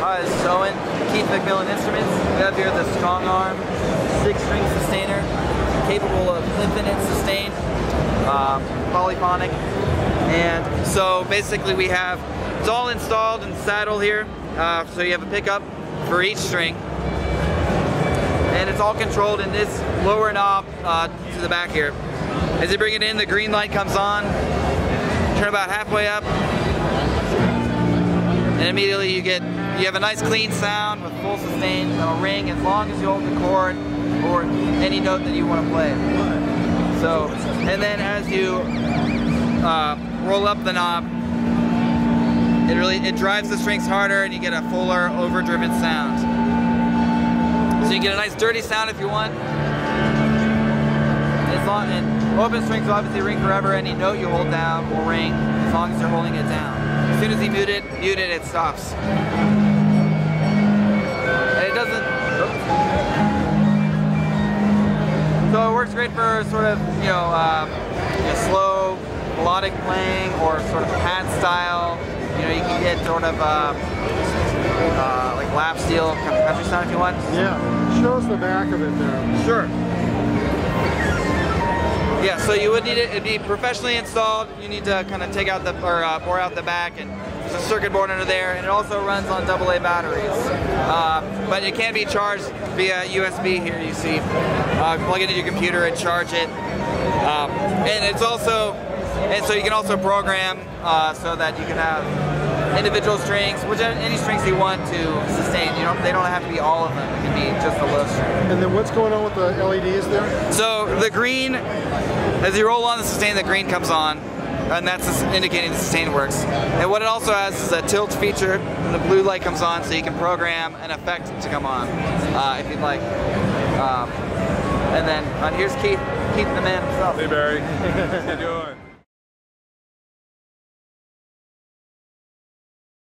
Hi, this is Owen, Keith McMillen Instruments. We have here the StrongArm six-string sustainer, capable of infinite sustain, uh, polyphonic. And so basically we have, it's all installed in saddle here. Uh, so you have a pickup for each string. And it's all controlled in this lower knob uh, to the back here. As you bring it in, the green light comes on. Turn about halfway up. And immediately you get you have a nice clean sound with full sustain that'll ring as long as you hold the chord or any note that you want to play. So, and then as you uh, roll up the knob, it really it drives the strings harder and you get a fuller overdriven sound. So you get a nice dirty sound if you want. As long and open strings will obviously ring forever. Any note you hold down will ring as long as you're holding it down. As soon as you mute it, mute it, it stops. And it doesn't. So it works great for sort of you know, uh, you know slow melodic playing or sort of pad style. You know, you can get sort of uh, uh, like lap steel kind of country sound if you want. Yeah, show us the back of it there. Sure. Yeah, so you would need it, it'd be professionally installed. You need to kind of take out the, or uh, bore out the back and there's a circuit board under there and it also runs on AA batteries. Uh, but it can be charged via USB here, you see. Uh, plug it into your computer and charge it. Um, and it's also, and so you can also program uh, so that you can have individual strings, which any strings you want to sustain. You don't, they don't have to be all of them. It can be just the low string. And then what's going on with the LEDs there? So the green, as you roll on the sustain, the green comes on, and that's indicating the sustain works. And what it also has is a tilt feature, and the blue light comes on, so you can program an effect to come on uh, if you'd like. Um, and then uh, here's Keith, Keith the man himself. Hey Barry, how you doing?